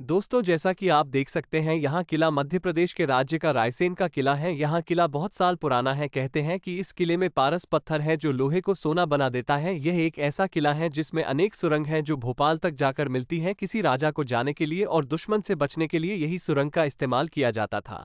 दोस्तों, जैसा कि आप देख सकते हैं, यहाँ किला मध्य प्रदेश के राज्य का रायसेन का किला है। यहाँ किला बहुत साल पुराना है। कहते हैं कि इस किले में पारस पत्थर है जो लोहे को सोना बना देता है। यह एक ऐसा किला है जिसमें अनेक सुरंग हैं जो भोपाल तक जाकर मिलती हैं किसी राजा को जाने के लिए और दुश्मन से बचने के लिए यही सुरंग का इस्तेमाल किया जाता था।